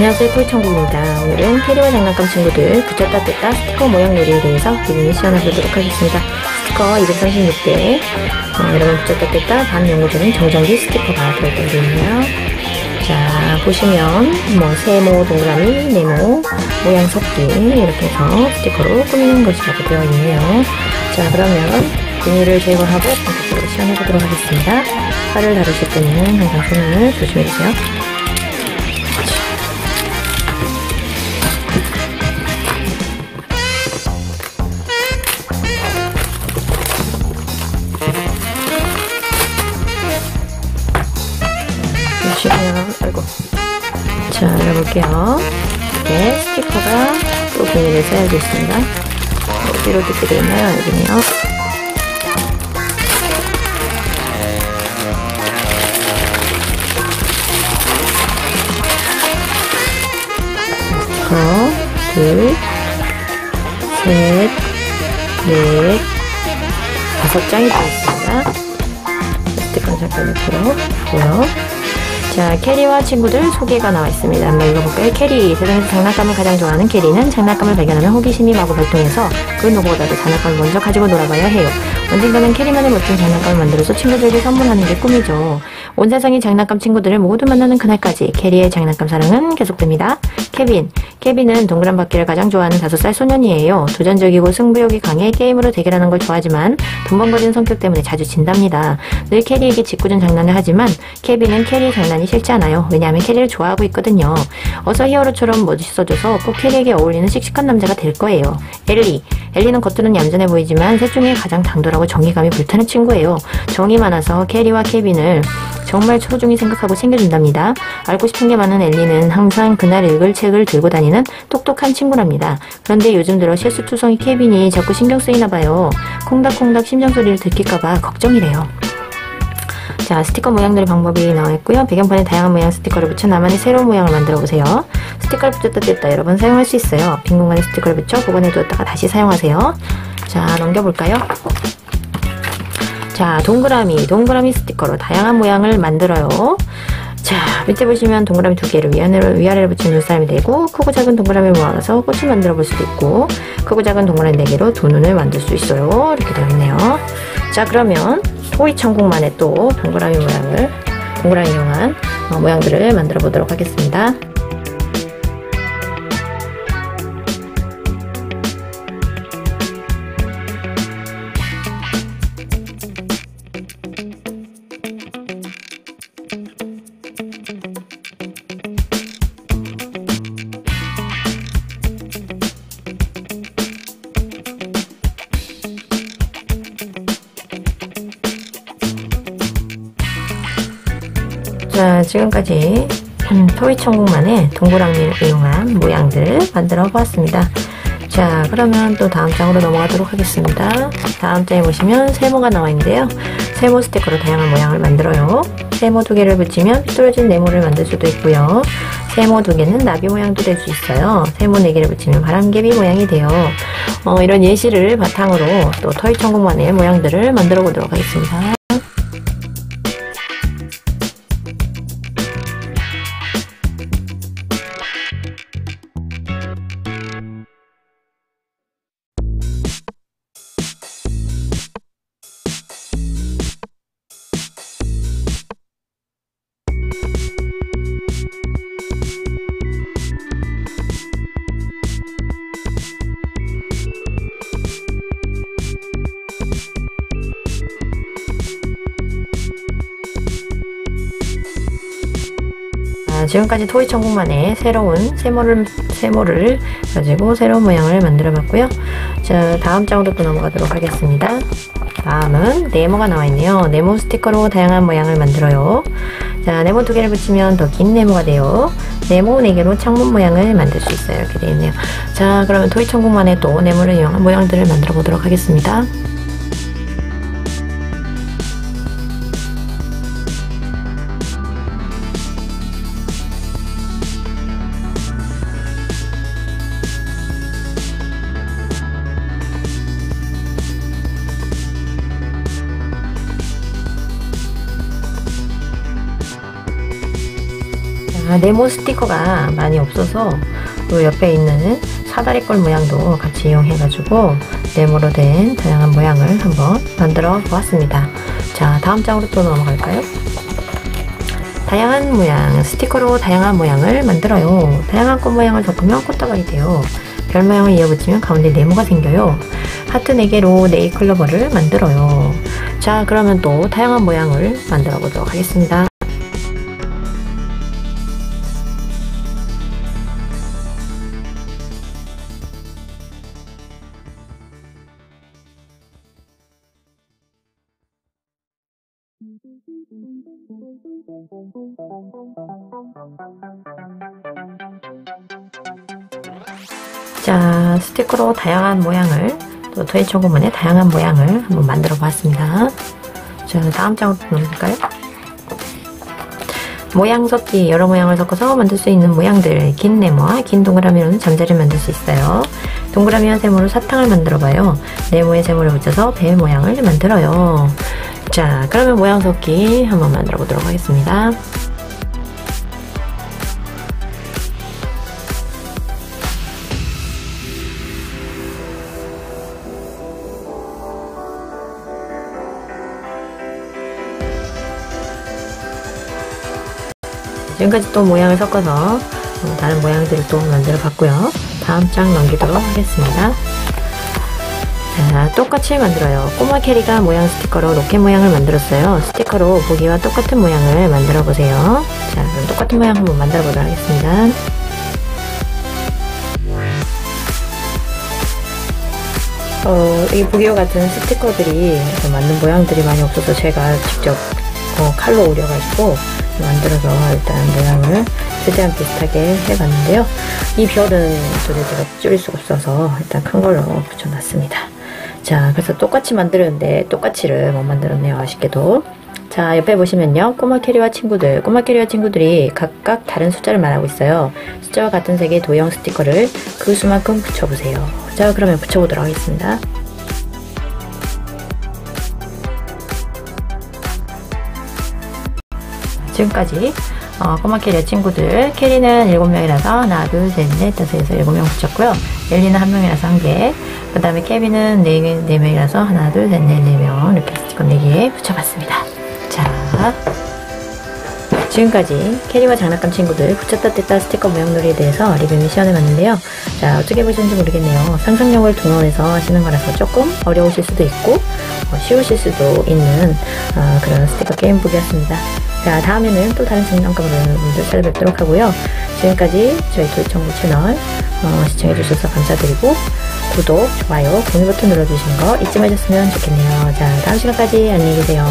안녕하세요 토이천국입니다. 오늘은 캐리와 장난감 친구들 붙였다 뗐다 스티커 모양 놀이에 대해서 기준히 시연해보도록 하겠습니다. 스티커 236개 어, 여러분 붙였다 뗐다 반영구적인 정전기 스티커가 들어있던 게있네요. 자 보시면 뭐 세모, 동그라미, 네모, 모양 섞기 이렇게 해서 스티커로 꾸미는 것이라고 되어 있네요. 자 그러면 비닐을 제거하고 본격적으로 시연해보도록 하겠습니다. 팔을 다루실 때는 항상 손을 조심해주세요. 아이고. 자, 열어볼게요. 이렇게 스티커가 또 비닐에 쌓여져 있습니다. 어디로 듣게 되어 있나요? 여기네요. 스티커, 둘, 셋, 넷, 다섯 장이 들어있습니다. 스티커는 잠깐 옆으로 놓고요 자, 캐리와 친구들 소개가 나와 있습니다. 한번 읽어볼까요? 캐리, 세상에서 장난감을 가장 좋아하는 캐리는 장난감을 발견하면 호기심이 마구 발동해서 그 누구보다도 장난감을 먼저 가지고 놀아봐야 해요. 언젠가는 캐리만의 멋진 장난감을 만들어서 친구들에게 선물하는 게 꿈이죠. 온 세상의 장난감 친구들을 모두 만나는 그날까지 캐리의 장난감 사랑은 계속됩니다. 케빈. 케빈은 동그란 바퀴를 가장 좋아하는 5살 소년이에요. 도전적이고 승부욕이 강해 게임으로 대결하는 걸 좋아하지만 덤벙거리는 성격 때문에 자주 진답니다. 늘 캐리에게 짓궂은 장난을 하지만 케빈은 캐리의 장난이 싫지 않아요. 왜냐하면 캐리를 좋아하고 있거든요. 어서 히어로처럼 멋있어져서 꼭 캐리에게 어울리는 씩씩한 남자가 될 거예요. 엘리. 엘리는 겉으로는 얌전해 보이지만 셋 중에 가장 당돌하고 정의감이 불타는 친구예요. 정이 많아서 캐리와 케빈을 정말 소중히 생각하고 챙겨준답니다. 알고 싶은 게 많은 엘리는 항상 그날 읽을 책을 들고 다니는 똑똑한 친구랍니다. 그런데 요즘 들어 실수투성이 케빈이 자꾸 신경 쓰이나 봐요. 콩닥콩닥 심장소리를 들킬까봐 걱정이래요. 자, 스티커 모양들의 방법이 나와 있고요. 배경판에 다양한 모양 스티커를 붙여 나만의 새로운 모양을 만들어 보세요. 스티커를 붙였다 뗐다 여러 번 사용할 수 있어요. 빈 공간에 스티커를 붙여 보관해 두었다가 다시 사용하세요. 자, 넘겨볼까요? 자, 동그라미, 동그라미 스티커로 다양한 모양을 만들어요. 자, 밑에 보시면 동그라미 두 개를 위아래로, 위아래로 붙인 눈사람이 되고, 크고 작은 동그라미 모아서 꽃을 만들어 볼 수도 있고, 크고 작은 동그라미 네 개로 두 눈을 만들 수 있어요. 이렇게 되어 있네요. 자, 그러면 토이 천국만의 또 동그라미 모양을, 동그라미 이용한 어, 모양들을 만들어 보도록 하겠습니다. 자, 지금까지 음, 토이 천국만의 동그라미를 이용한 모양들 만들어 보았습니다. 자, 그러면 또 다음 장으로 넘어가도록 하겠습니다. 다음 장에 보시면 세모가 나와 있는데요. 세모 스티커로 다양한 모양을 만들어요. 세모 두 개를 붙이면 삐뚤어진 네모를 만들 수도 있고요. 세모 두 개는 나비 모양도 될 수 있어요. 세모 네 개를 붙이면 바람개비 모양이 돼요. 어, 이런 예시를 바탕으로 또 토이 천국만의 모양들을 만들어 보도록 하겠습니다. 지금까지 토이 천국만의 새로운 세모를, 세모를 가지고 새로운 모양을 만들어 봤고요. 자, 다음 장으로 또 넘어가도록 하겠습니다. 다음은 네모가 나와 있네요. 네모 스티커로 다양한 모양을 만들어요. 자, 네모 두 개를 붙이면 더 긴 네모가 돼요. 네모 네 개로 창문 모양을 만들 수 있어요. 이렇게 되어 있네요. 자, 그러면 토이 천국만의 또 네모를 이용한 모양들을 만들어 보도록 하겠습니다. 자, 네모 스티커가 많이 없어서 또 옆에 있는 사다리꼴 모양도 같이 이용해가지고 네모로 된 다양한 모양을 한번 만들어 보았습니다. 자, 다음 장으로 또 넘어갈까요? 다양한 모양, 스티커로 다양한 모양을 만들어요. 다양한 꽃 모양을 섞으면 꽃다발이 돼요. 별 모양을 이어붙이면 가운데 네모가 생겨요. 하트 4개로 네일 클로버를 만들어요. 자, 그러면 또 다양한 모양을 만들어 보도록 하겠습니다. 자, 스티커로 다양한 모양을 또 토이 초 고문의 다양한 모양을 한번 만들어 봤습니다. 자, 다음 장으로 넘어갈까요? 모양 섞기 여러 모양을 섞어서 만들 수 있는 모양들 긴 네모와 긴 동그라미로는 잠자리를 만들 수 있어요. 동그라미와 세모로 사탕을 만들어 봐요. 네모에 세모를 붙여서 배 모양을 만들어요. 자 그러면 모양 섞기 한번 만들어 보도록 하겠습니다. 지금까지 또 모양을 섞어서 어, 다른 모양들을 또 만들어 봤고요. 다음 장 넘기도록 하겠습니다. 자, 똑같이 만들어요. 꼬마 캐리가 모양 스티커로 로켓 모양을 만들었어요. 스티커로 보기와 똑같은 모양을 만들어 보세요. 자, 그럼 똑같은 모양 한번 만들어 보도록 하겠습니다. 어, 이 보기와 같은 스티커들이 맞는 모양들이 많이 없어서 제가 직접 어, 칼로 오려가지고 만들어서 일단 모양을 최대한 비슷하게 해봤는데요. 이 별은 도저히 제가 줄일 수가 없어서 일단 큰 걸로 붙여놨습니다. 자, 그래서 똑같이 만들었는데 똑같이를 못 만들었네요. 아쉽게도. 자, 옆에 보시면요. 꼬마 캐리와 친구들. 꼬마 캐리와 친구들이 각각 다른 숫자를 말하고 있어요. 숫자와 같은 색의 도형 스티커를 그 수만큼 붙여보세요. 자, 그러면 붙여보도록 하겠습니다. 지금까지 어, 꼬마 캐리의 친구들. 캐리는 7명이라서 하나 둘셋넷 다섯에서 7명 붙였고요. 엘리는 1명이라서 1개. 그 다음에 케빈은 4, 4명이라서 하나 둘셋넷 4명. 이렇게 스티커 4개 붙여봤습니다. 자 지금까지 캐리와 장난감 친구들 붙였다 뗐다 스티커 모양놀이에 대해서 리뷰 미션을 봤는데요. 자 어떻게 보셨는지 모르겠네요. 상상력을 동원해서 하시는 거라서 조금 어려우실 수도 있고 어, 쉬우실 수도 있는 어, 그런 스티커 게임 보기였습니다 자 다음에는 또 다른 장난감으로 여러분들 찾아뵙도록 하고요. 지금까지 저희 도이청구 채널 어, 시청해주셔서 감사드리고 구독, 좋아요, 공유 버튼 눌러주시는 거 잊지 마셨으면 좋겠네요. 자 다음 시간까지 안녕히 계세요.